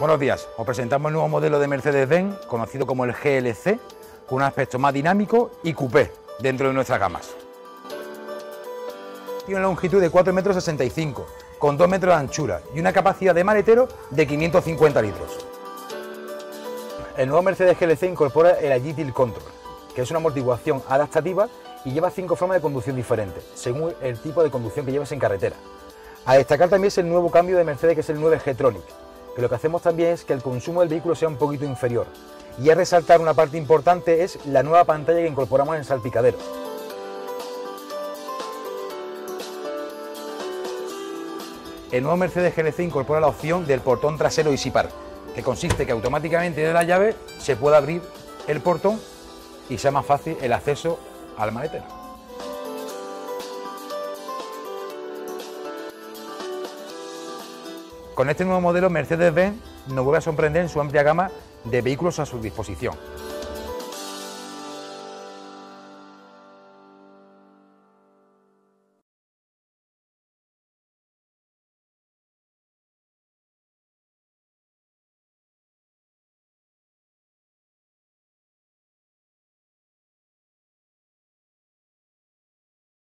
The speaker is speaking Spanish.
Buenos días, os presentamos el nuevo modelo de Mercedes-Benz, conocido como el GLC, con un aspecto más dinámico y coupé dentro de nuestras gamas. Tiene una longitud de 4,65 metros, con 2 metros de anchura y una capacidad de maletero de 550 litros. El nuevo Mercedes GLC incorpora el Agility Control, que es una amortiguación adaptativa y lleva cinco formas de conducción diferentes, según el tipo de conducción que lleves en carretera. A destacar también es el nuevo cambio de Mercedes, que es el 9 G-Tronic, que lo que hacemos también es que el consumo del vehículo sea un poquito inferior. Y a resaltar una parte importante es la nueva pantalla que incorporamos en el salpicadero. El nuevo Mercedes GLC incorpora la opción del portón trasero Easy Park, que consiste que automáticamente de la llave se pueda abrir el portón y sea más fácil el acceso al maletero. Con este nuevo modelo, Mercedes-Benz nos vuelve a sorprender en su amplia gama de vehículos a su disposición.